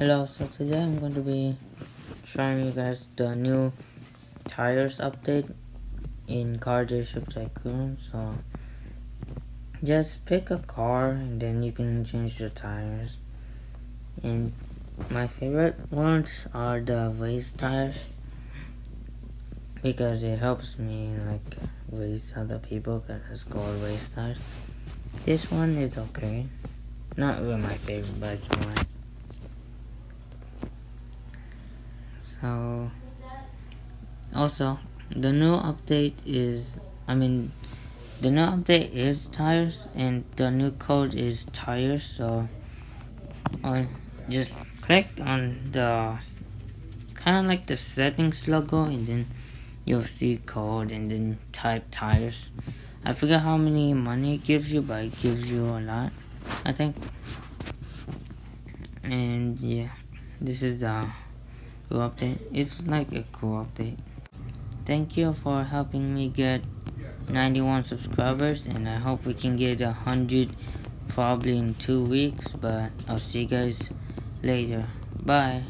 Hello, so today I'm going to be showing you guys the new tires update in Car Dealership Tycoon. So just pick a car and then you can change the tires. And my favorite ones are the race tires because it helps me like waste other people because it's race tires. This one is okay. Not really my favorite, but it's alright. So, also, the new update is, I mean, the new update is tires, and the new code is tires. So, I just click on the kind of like the settings logo, and then you'll see code, and then type tires. I forget how many money it gives you, but it gives you a lot, I think. And yeah, this is the cool update. It's like a cool update. Thank you for helping me get 91 subscribers and I hope we can get 100 probably in two weeks but I'll see you guys later. Bye.